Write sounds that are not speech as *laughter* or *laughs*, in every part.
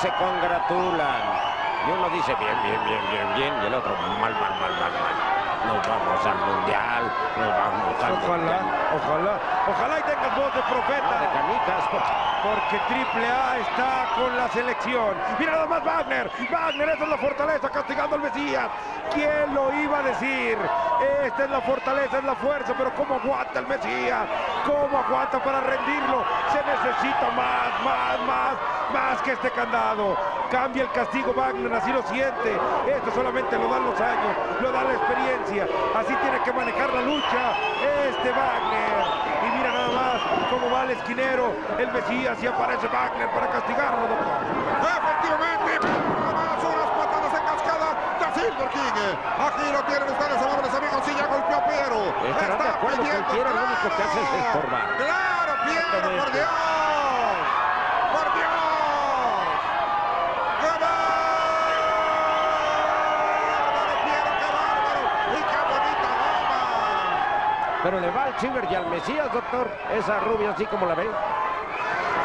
se congratulan. Y uno dice bien, bien, bien, bien, bien, y el otro mal, mal, mal, mal, mal. Nos vamos al mundial, nos vamos al Ojalá, mundial. ojalá, ojalá y tengas voz de Ah, de profeta. canicas. Porque Triple A está con la selección. Mira nada más Wagner. Wagner, esa es la fortaleza, castigando al Mesías. ¿Quién lo iba a decir? Esta es la fortaleza, es la fuerza, pero ¿cómo aguanta el Mesías? ¿Cómo aguanta para rendirlo? Se necesita más, más, más, más que este candado. Cambia el castigo Wagner, así lo siente. Esto solamente lo dan los años, lo da la experiencia. Así tiene que manejar la lucha este Wagner. Y mira nada más cómo va el esquinero, el Mesías, y aparece Wagner para castigarlo, doctor. Efectivamente, más unas patadas en cascada de Silver King. Aquí lo tienen ustedes, amables amigos, y ya golpeó a Piero. Estarán de acuerdo el Piero lo único que hace es estorbar. Claro, Piero, por Dios. Por Dios. Pero le va al Silver y al Mesías, doctor. Esa rubia así como la ve.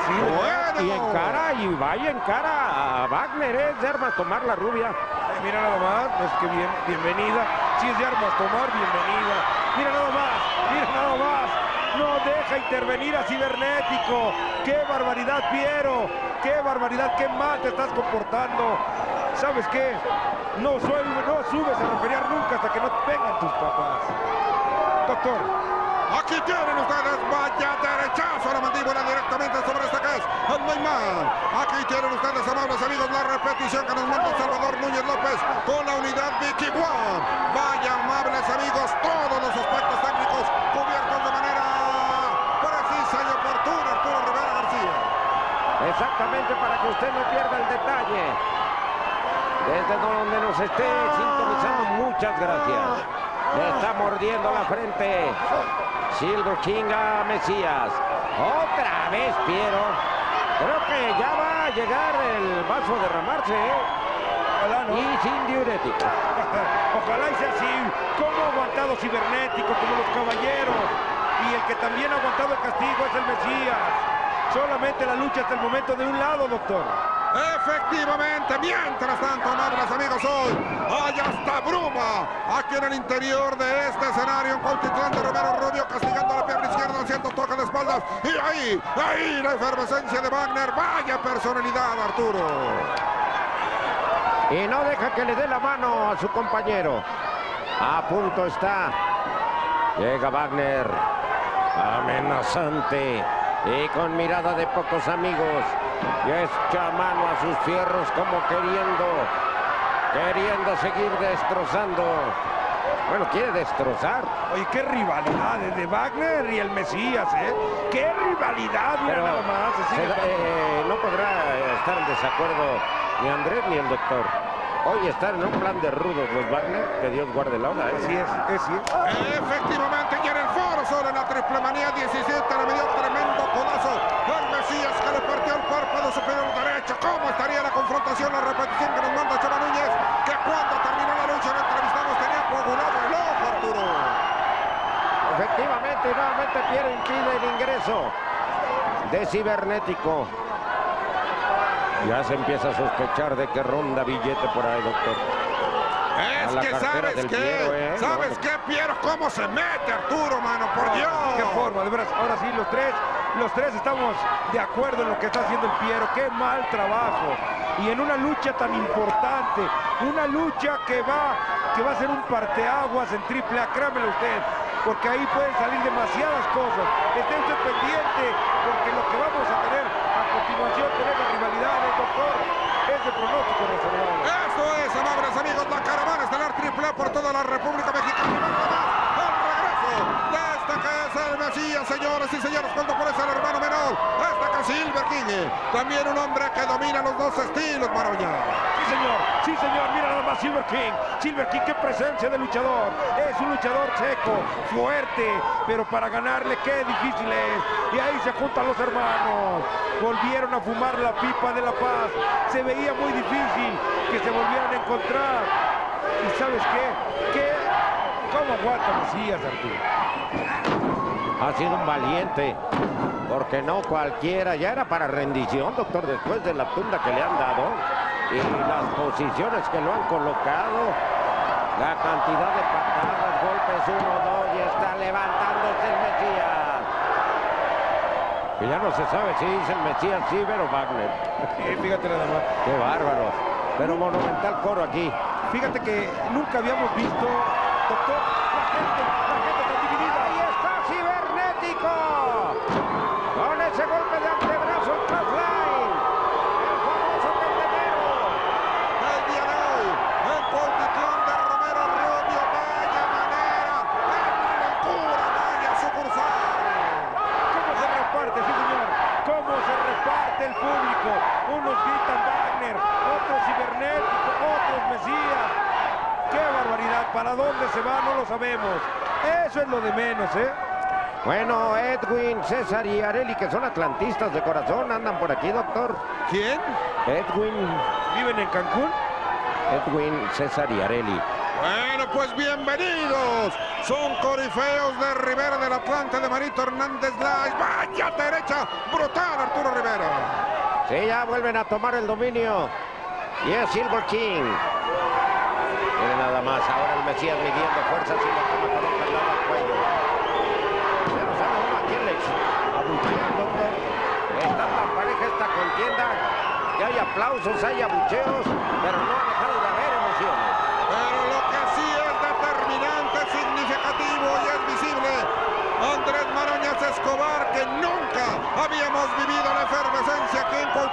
Bueno. Y en cara, y vaya en cara a Wagner, es de armas tomar la rubia. Eh, Mira nada más, pues que bien, bienvenida. Si es de armas tomar, bienvenida. Mira nada más, mira nada más. No deja intervenir a Cibernético. ¡Qué barbaridad, Piero! ¡Qué barbaridad! ¡Qué mal te estás comportando! ¿Sabes qué? No, sube, no subes a referear nunca hasta que no te vengan tus papás. Doctor, Aquí tienen ustedes, vaya derechazo a la mandíbula directamente sobre este Aquí tienen ustedes, amables amigos, la repetición que nos manda Salvador Núñez López con la unidad Vicky One. Vaya, amables amigos, todos los aspectos técnicos cubiertos de manera precisa y oportuna, Arturo Rivera García. Exactamente para que usted no pierda el detalle. Desde donde nos esté sintonizando, muchas gracias. Le está mordiendo la frente. Silver King Mesías. Otra vez Piero. Creo que ya va a llegar el vaso a derramarse. ¿eh? ojalá no. Y sin diurético. *laughs* Ojalá y sea así. ¿Cómo ha aguantado Cibernético como los caballeros? Y el que también ha aguantado el castigo es el Mesías. Solamente la lucha hasta el momento de un lado, doctor. Efectivamente, mientras tanto, amables amigos, hoy hay hasta bruma aquí en el interior de este escenario en Cuautitlán de Romero Rubio castigando la pierna izquierda haciendo toque de espaldas y ahí, ahí la efervescencia de Wagner, vaya personalidad Arturo. Y no deja que le dé la mano a su compañero. A punto está. Llega Wagner. Amenazante. Y con mirada de pocos amigos. Y echa mano a sus fierros como queriendo. Queriendo seguir destrozando. Bueno, quiere destrozar. Oye, qué rivalidad de Wagner y el Mesías, ¿eh? ¡Qué rivalidad! Mira Pero nada más. se se sigue da- eh, no podrá estar en desacuerdo ni Andrés ni el doctor. Hoy están en un plan de rudos los Wagner. Que Dios guarde la hora. ¿eh? Así es, es cierto. Efectivamente, y en el foro solo en la triple manía 17 le dio tremendo codazo al Mesías que le partió el párpado superior derecho. ¿Cómo estaría la confrontación? La repetición que nos manda Chava Núñez, que cuando terminó la lucha lo Nuevamente Piero impide el ingreso de cibernético. Ya se empieza a sospechar de que ronda billete por ahí, doctor. Es que sabes qué, Piero, ¿eh? ¿sabes No. qué, Piero? ¿Cómo se mete, Arturo, mano? Por Dios. ¿Qué forma? De veras, ahora sí, los tres, los tres estamos de acuerdo en lo que está haciendo el Piero. ¡Qué mal trabajo! Y en una lucha tan importante, una lucha que va, que va a ser un parteaguas en triple A, créamelo usted, porque ahí pueden salir demasiadas cosas. Esté usted pendiente, porque lo que vamos a tener a continuación, tener las rivalidades, doctor, es de pronóstico reservado. Eso es, amables amigos, la caravana estelar triple por toda la República Mexicana. El regreso de este que es el Mesías, señores y señores, cuando aparece el hermano menor, este que Silver King, también un hombre que domina los dos estilos, Maroña. Sí, señor, Silver King. Silver King, qué presencia de luchador. Es un luchador seco, fuerte, pero para ganarle qué difícil es. Y ahí se juntan los hermanos. Volvieron a fumar la pipa de la paz. Se veía muy difícil que se volvieran a encontrar. ¿Y sabes qué? ¿Qué? ¿Cómo aguanta Mesías, Arturo? Ha sido un valiente. Porque no cualquiera. Ya era para rendición, doctor, después de la tunda que le han dado. Y las posiciones que lo han colocado. La cantidad de patadas, golpes, uno, dos, y está levantándose el Mesías. Que ya no se sabe si dice el Mesías Ciber o Wagner. Sí, fíjate nada más. Qué bárbaro. Pero monumental coro aquí. Fíjate que nunca habíamos visto, doctor, la gente, la gente está dividida. Ahí está Cibernético. Con ese golpe de antebrazo en crossline. El famoso Candelero. El día de hoy, en Cuautitlán de Romero Rubio, vaya manera, vaya locura, vaya sucursal. ¿Cómo se reparte, sí señor? ¿Cómo se reparte el público? Unos gritan Wagner, otros cibernético, otros Mesías. ¡Qué barbaridad! ¿Para dónde se va? No lo sabemos. Eso es lo de menos, ¿eh? Bueno, Edwin, César y Areli, que son atlantistas de corazón, andan por aquí, doctor. ¿Quién? Edwin, ¿Viven en Cancún? Edwin, César y Areli. Bueno, pues bienvenidos. Son corifeos de Rivera del Atlante de Marito Hernández Lais. Vaya derecha, brutal Arturo Rivera. Sí, ya vuelven a tomar el dominio. Y es Silver King. Miren nada más, ahora el Mesías midiendo fuerzas y lo toma con un candado al cuello. Ya no sabe uno a quién le abuchean, doctor. Está tan pareja esta contienda que hay aplausos, hay abucheos, pero no ha dejado de haber emociones. Pero lo que sí es determinante, significativo y es visible. Andrés Maroñas Escobar, que nunca habíamos vivido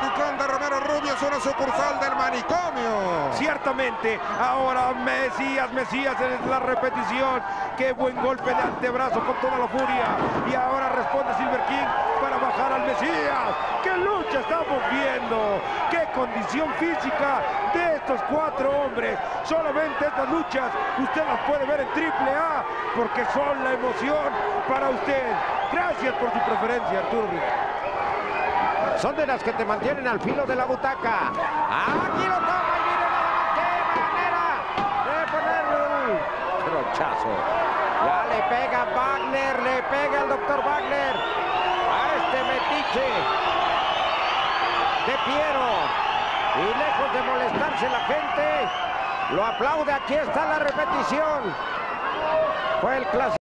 de Romero Rubio, es una sucursal del manicomio. Ciertamente, ahora Mesías, Mesías es la repetición. Qué buen golpe de antebrazo con toda la furia. Y ahora responde Silver King para bajar al Mesías. ¡Qué lucha estamos viendo! ¡Qué condición física de estos cuatro hombres! Solamente estas luchas usted las puede ver en Triple A porque son la emoción para usted. Gracias por su preferencia, Arturo. Son de las que te mantienen al filo de la butaca. Aquí lo toma y mire nada más qué manera de ponerle un trochazo. Ya le pega Wagner, le pega el doctor Wagner a este metiche de Piero. Y lejos de molestarse la gente, lo aplaude. Aquí está la repetición. Fue el clásico.